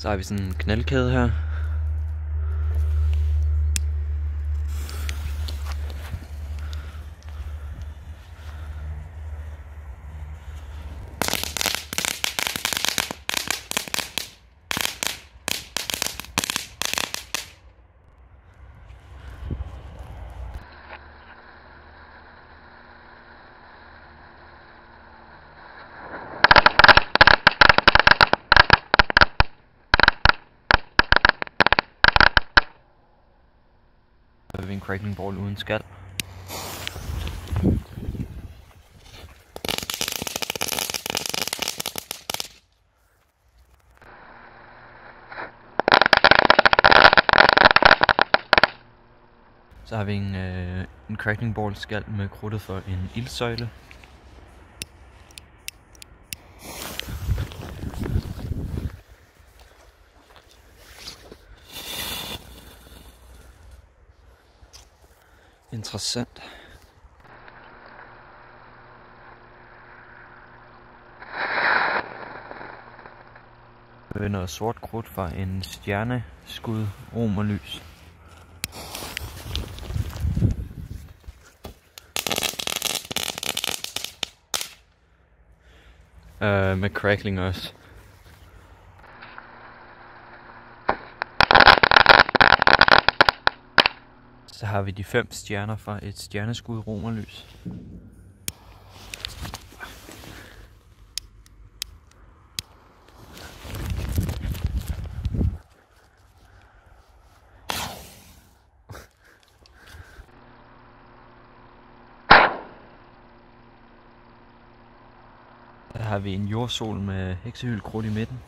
Så har vi sådan en knaldkæde her. Vi en cracking ball uden skal. Så har vi en, øh, en cracking ball skal med krudtet for en ildsøjle. Interessant. Øh, Noget sort krudt fra en stjerneskud romerlys. Øh, med crackling også. Så har vi de fem stjerner fra et stjerneskud romerlys. Der har vi en jordsol med heksehylkrudt i midten.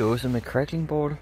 Dåse med crackling board.